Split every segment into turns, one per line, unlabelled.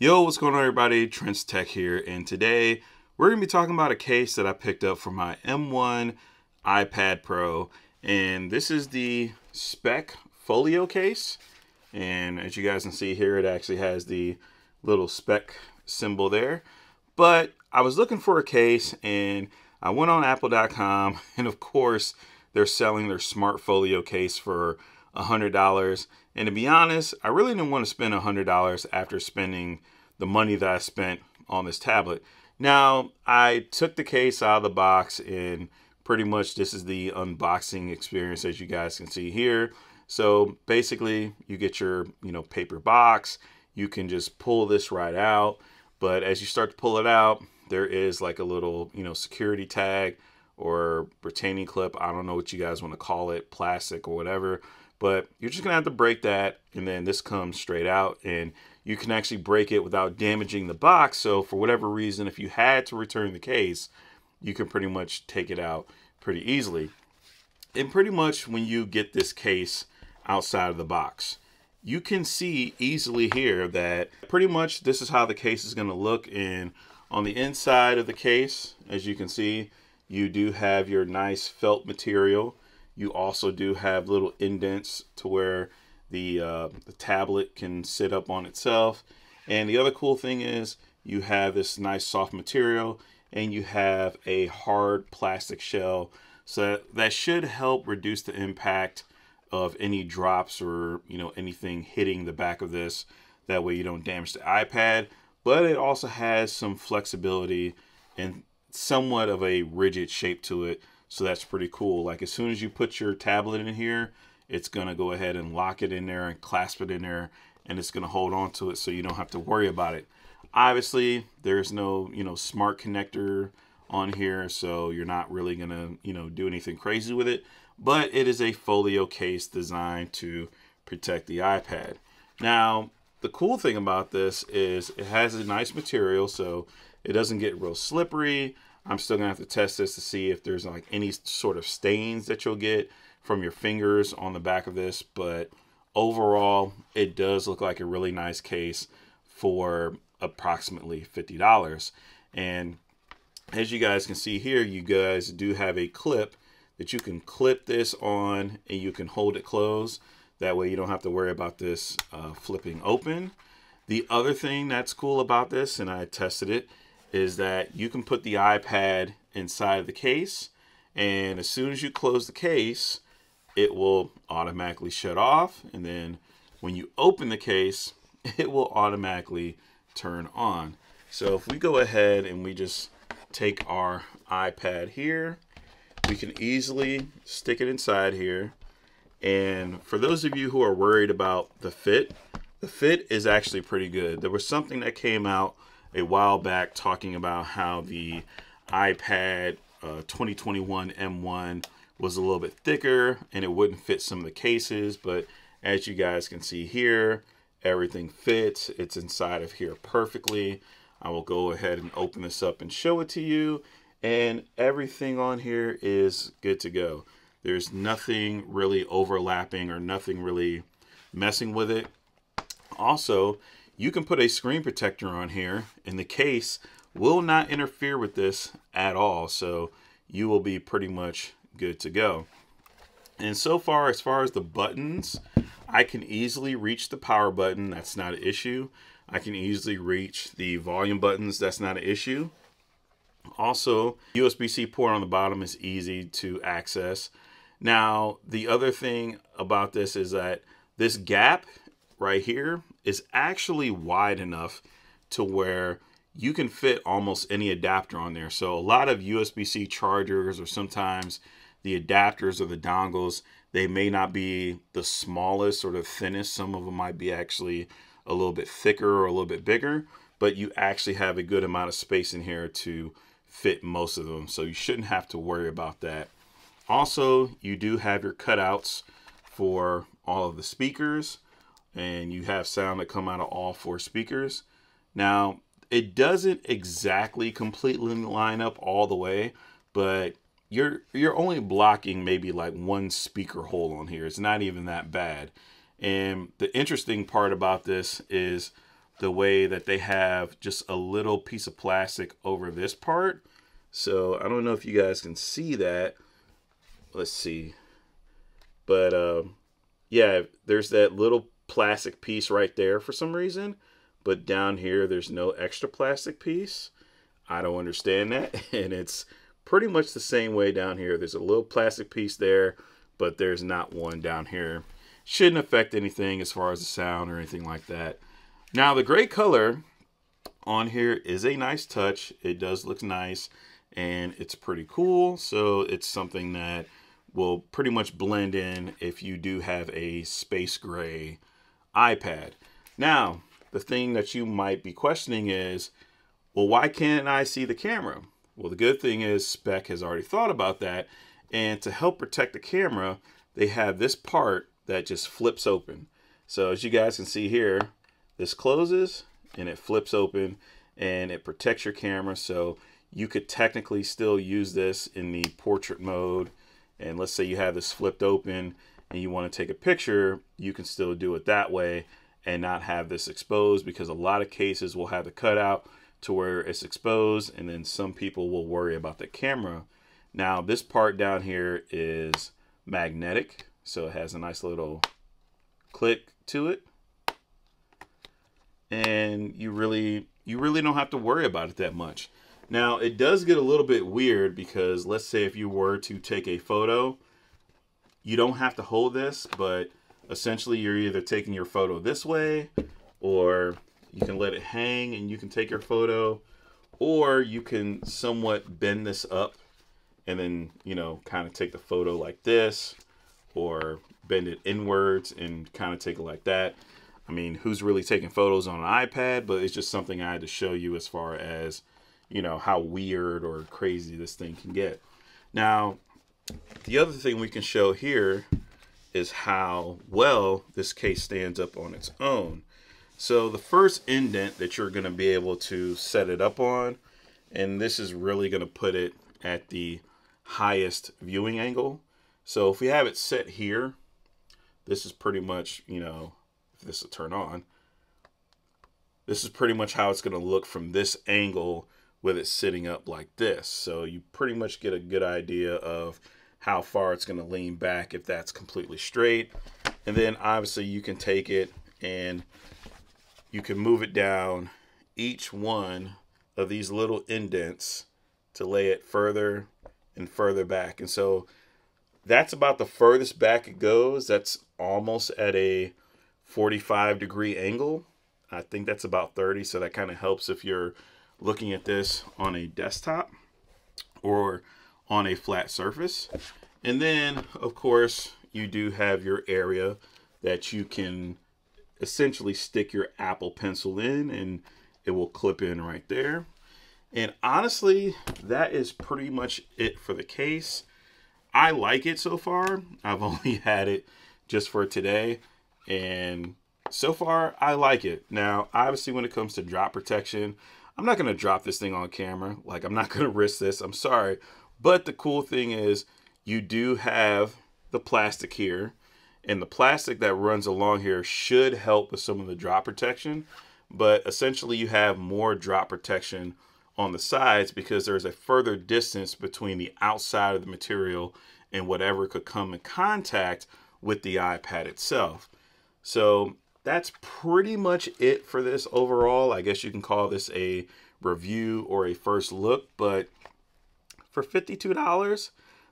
Yo, what's going on everybody? Trent's Tech here, and today we're going to be talking about a case that I picked up for my M1 iPad Pro, and this is the Speck Folio case, and as you guys can see here, it actually has the little Speck symbol there, but I was looking for a case, and I went on apple.com, and of course, they're selling their Smart Folio case for $100, and to be honest, I really didn't want to spend $100 after spending the money that I spent on this tablet. Now, I took the case out of the box and pretty much this is the unboxing experience as you guys can see here. So basically you get your, you know, paper box, you can just pull this right out. But as you start to pull it out, there is like a little, you know, security tag or retaining clip. I don't know what you guys want to call it, plastic or whatever but you're just gonna have to break that and then this comes straight out and you can actually break it without damaging the box so for whatever reason if you had to return the case you can pretty much take it out pretty easily. And pretty much when you get this case outside of the box you can see easily here that pretty much this is how the case is going to look and on the inside of the case as you can see you do have your nice felt material you also do have little indents to where the, uh, the tablet can sit up on itself. And the other cool thing is you have this nice soft material and you have a hard plastic shell. So that, that should help reduce the impact of any drops or you know anything hitting the back of this. That way you don't damage the iPad. But it also has some flexibility and somewhat of a rigid shape to it so that's pretty cool. Like as soon as you put your tablet in here, it's going to go ahead and lock it in there and clasp it in there and it's going to hold on to it so you don't have to worry about it. Obviously, there's no, you know, smart connector on here, so you're not really going to, you know, do anything crazy with it, but it is a folio case designed to protect the iPad. Now, the cool thing about this is it has a nice material, so it doesn't get real slippery. I'm still gonna have to test this to see if there's like any sort of stains that you'll get from your fingers on the back of this. But overall, it does look like a really nice case for approximately $50. And as you guys can see here, you guys do have a clip that you can clip this on and you can hold it closed. That way you don't have to worry about this uh, flipping open. The other thing that's cool about this, and I tested it, is that you can put the iPad inside of the case and as soon as you close the case it will automatically shut off and then when you open the case it will automatically turn on. So if we go ahead and we just take our iPad here we can easily stick it inside here. And for those of you who are worried about the fit the fit is actually pretty good. There was something that came out a while back talking about how the iPad uh, 2021 M1 was a little bit thicker and it wouldn't fit some of the cases. But as you guys can see here, everything fits. It's inside of here perfectly. I will go ahead and open this up and show it to you. And everything on here is good to go. There's nothing really overlapping or nothing really messing with it. Also, you can put a screen protector on here and the case will not interfere with this at all. So you will be pretty much good to go. And so far, as far as the buttons, I can easily reach the power button. That's not an issue. I can easily reach the volume buttons. That's not an issue. Also, USB-C port on the bottom is easy to access. Now, the other thing about this is that this gap right here is actually wide enough to where you can fit almost any adapter on there. So a lot of USB-C chargers or sometimes the adapters or the dongles, they may not be the smallest or the thinnest. Some of them might be actually a little bit thicker or a little bit bigger, but you actually have a good amount of space in here to fit most of them. So you shouldn't have to worry about that. Also, you do have your cutouts for all of the speakers and you have sound that come out of all four speakers. Now, it doesn't exactly completely line up all the way, but you're you're only blocking maybe like one speaker hole on here. It's not even that bad. And the interesting part about this is the way that they have just a little piece of plastic over this part. So I don't know if you guys can see that. Let's see. But uh, yeah, there's that little plastic piece right there for some reason. But down here, there's no extra plastic piece. I don't understand that. And it's pretty much the same way down here. There's a little plastic piece there, but there's not one down here. Shouldn't affect anything as far as the sound or anything like that. Now, the gray color on here is a nice touch. It does look nice and it's pretty cool. So it's something that will pretty much blend in if you do have a space gray iPad. Now, the thing that you might be questioning is, well, why can't I see the camera? Well, the good thing is Speck has already thought about that. And to help protect the camera, they have this part that just flips open. So as you guys can see here, this closes and it flips open and it protects your camera. So you could technically still use this in the portrait mode. And let's say you have this flipped open and you want to take a picture, you can still do it that way and not have this exposed because a lot of cases will have the cutout to where it's exposed and then some people will worry about the camera. Now this part down here is magnetic so it has a nice little click to it and you really you really don't have to worry about it that much. Now it does get a little bit weird because let's say if you were to take a photo, you don't have to hold this, but essentially you're either taking your photo this way or you can let it hang and you can take your photo or you can somewhat bend this up and then, you know, kind of take the photo like this or bend it inwards and kind of take it like that. I mean, who's really taking photos on an iPad? But it's just something I had to show you as far as, you know, how weird or crazy this thing can get. Now, the other thing we can show here is how well this case stands up on its own. So the first indent that you're going to be able to set it up on, and this is really going to put it at the highest viewing angle. So if we have it set here, this is pretty much, you know, if this will turn on, this is pretty much how it's going to look from this angle with it sitting up like this. So you pretty much get a good idea of how far it's going to lean back if that's completely straight. And then obviously you can take it and you can move it down each one of these little indents to lay it further and further back. And so that's about the furthest back it goes. That's almost at a 45 degree angle. I think that's about 30. So that kind of helps if you're looking at this on a desktop or on a flat surface. And then, of course, you do have your area that you can essentially stick your Apple Pencil in and it will clip in right there. And honestly, that is pretty much it for the case. I like it so far. I've only had it just for today. And so far, I like it. Now, obviously, when it comes to drop protection, I'm not going to drop this thing on camera. Like, I'm not going to risk this. I'm sorry. But the cool thing is you do have the plastic here and the plastic that runs along here should help with some of the drop protection but essentially you have more drop protection on the sides because there's a further distance between the outside of the material and whatever could come in contact with the iPad itself. So that's pretty much it for this overall. I guess you can call this a review or a first look, but for $52,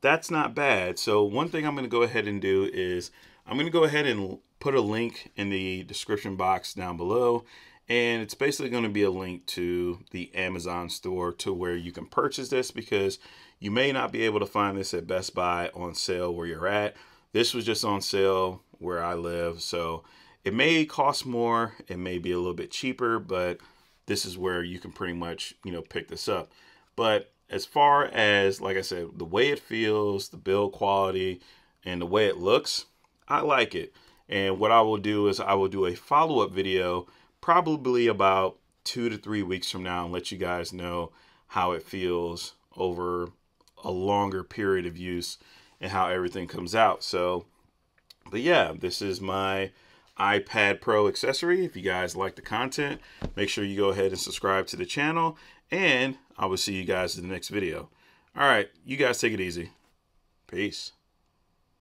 that's not bad. So one thing I'm going to go ahead and do is I'm going to go ahead and put a link in the description box down below. And it's basically going to be a link to the Amazon store to where you can purchase this because you may not be able to find this at Best Buy on sale where you're at. This was just on sale where I live. So it may cost more. It may be a little bit cheaper, but this is where you can pretty much, you know, pick this up. But as far as, like I said, the way it feels, the build quality, and the way it looks, I like it. And what I will do is I will do a follow-up video probably about two to three weeks from now and let you guys know how it feels over a longer period of use and how everything comes out. So, but yeah, this is my iPad Pro accessory. If you guys like the content, make sure you go ahead and subscribe to the channel. And I will see you guys in the next video. All right, you guys take it easy. Peace.